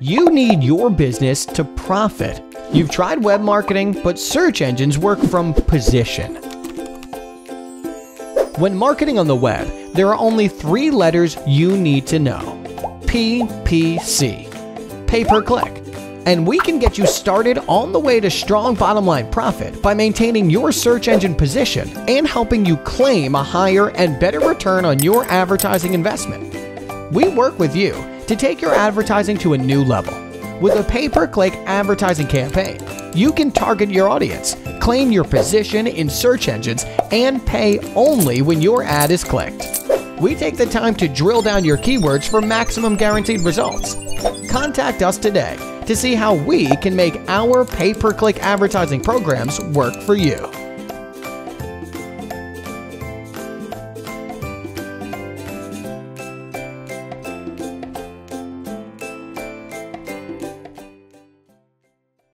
You need your business to profit. You've tried web marketing, but search engines work from position. When marketing on the web, there are only three letters you need to know PPC, pay per click. And we can get you started on the way to strong bottom line profit by maintaining your search engine position and helping you claim a higher and better return on your advertising investment. We work with you to take your advertising to a new level. With a pay per click advertising campaign, you can target your audience, claim your position in search engines, and pay only when your ad is clicked. We take the time to drill down your keywords for maximum guaranteed results. Contact us today to see how we can make our pay per click advertising programs work for you.